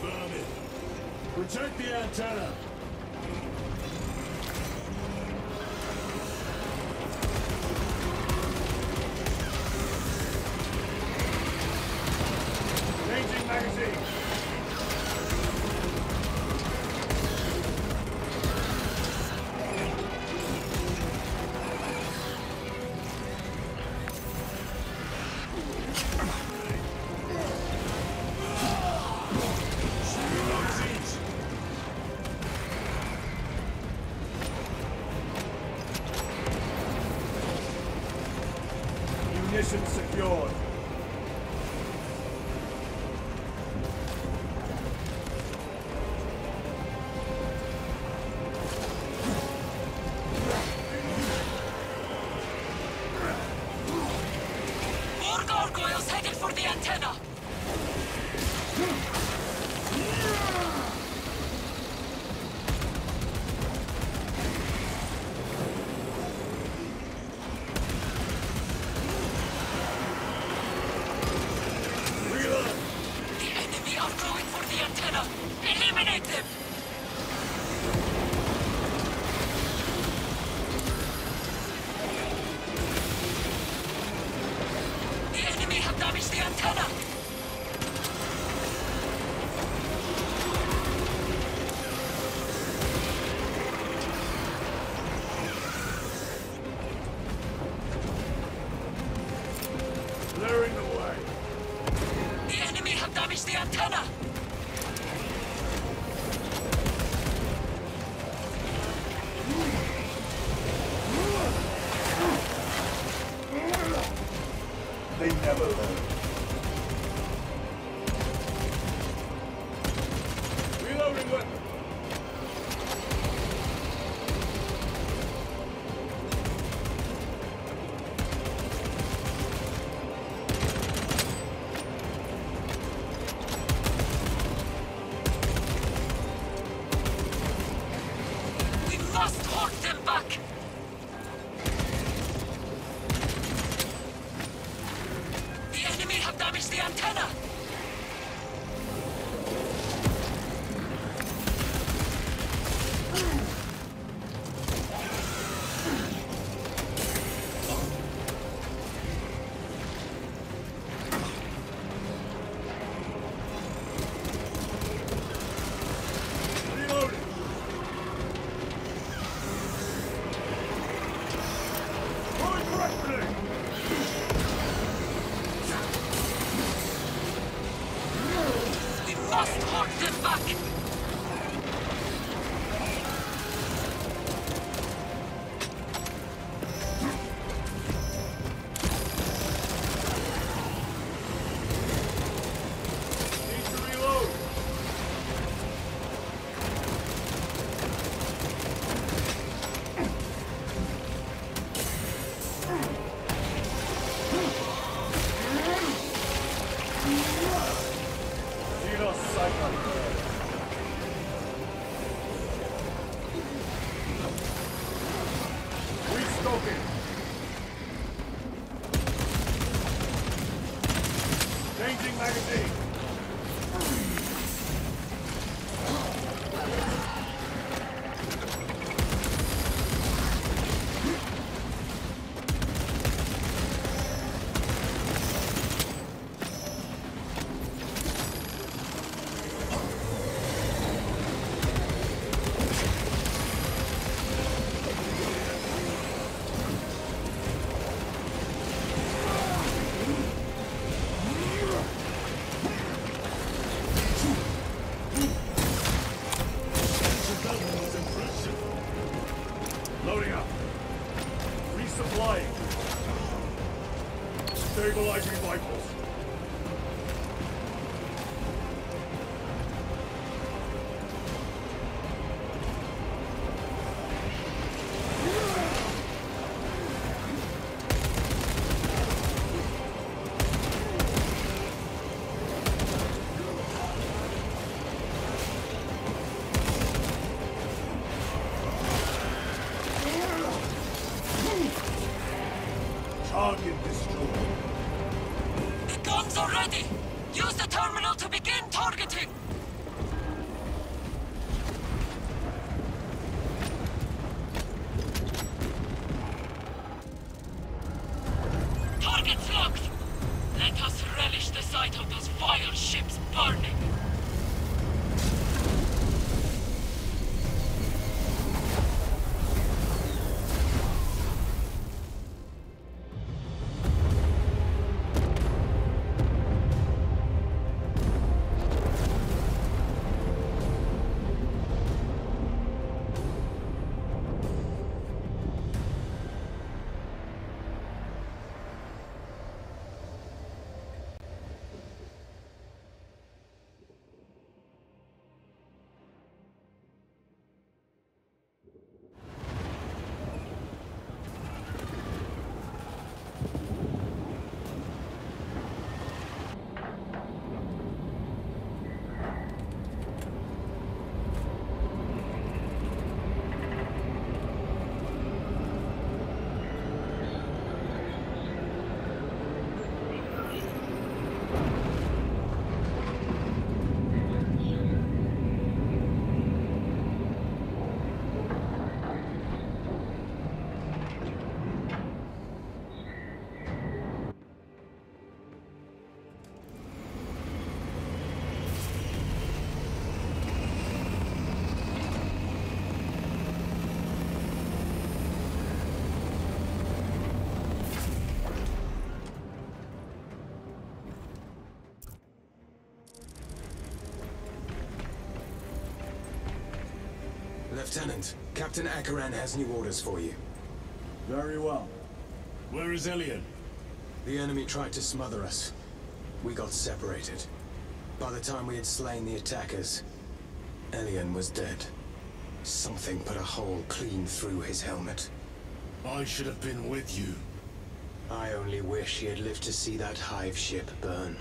Vermin. Protect the antenna. Munitions secured. Eliminate them! The enemy have damaged the antenna! Clearing the way. The enemy have damaged the antenna! Enemy the antenna! Reloading. Changing magazine. Stabilizing vitals. Vile ships burning! Lieutenant, Captain Acheran has new orders for you. Very well. Where is Elian? The enemy tried to smother us. We got separated. By the time we had slain the attackers, Elian was dead. Something put a hole clean through his helmet. I should have been with you. I only wish he had lived to see that hive ship burn.